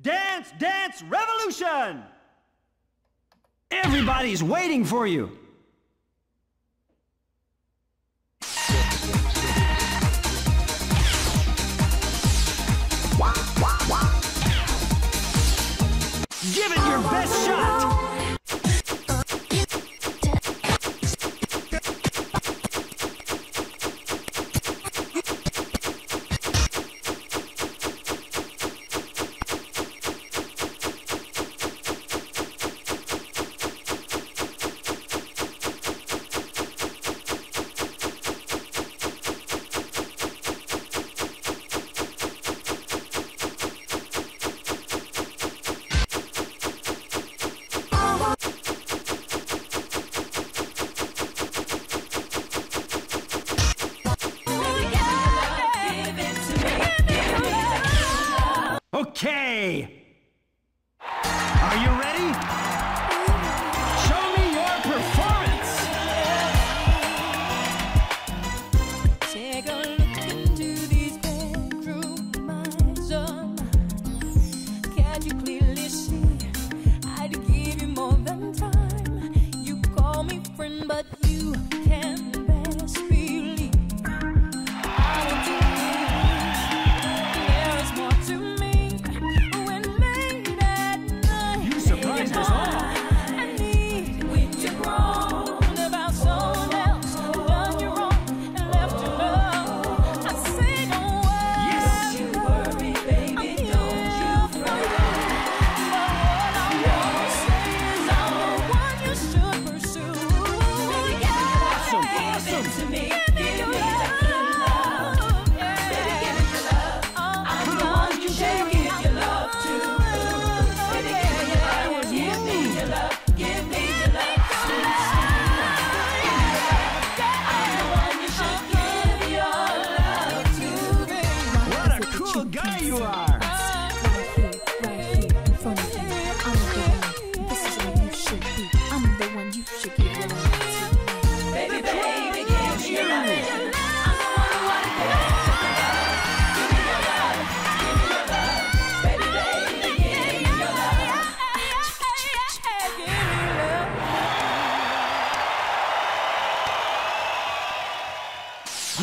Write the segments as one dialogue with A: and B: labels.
A: Dance, dance, revolution! Everybody's waiting for you! Give it your best guy you are!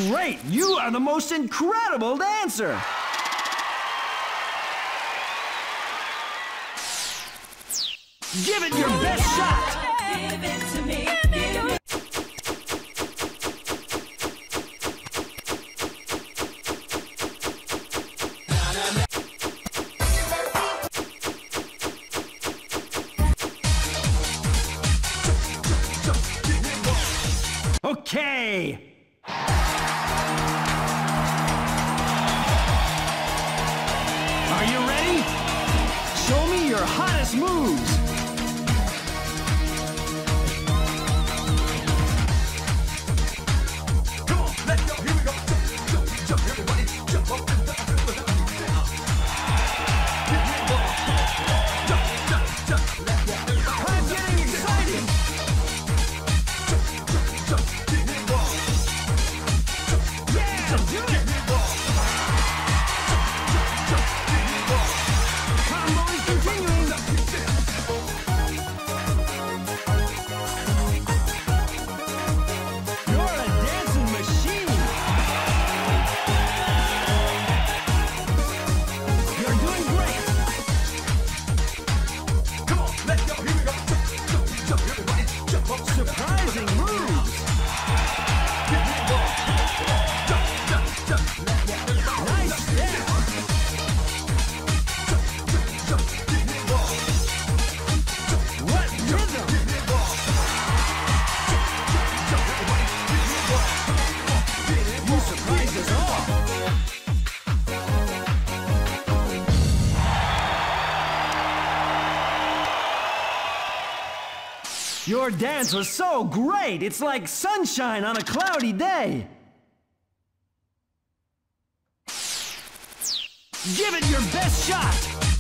A: Great! You are the most incredible dancer! Give it your best shot.
B: Give it to me.
A: Okay. What the Your dance was so great! It's like sunshine on a cloudy day! Give it your best shot!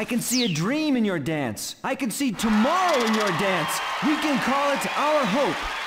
A: I can see a dream in your dance. I can see tomorrow in your dance. We can call it our hope.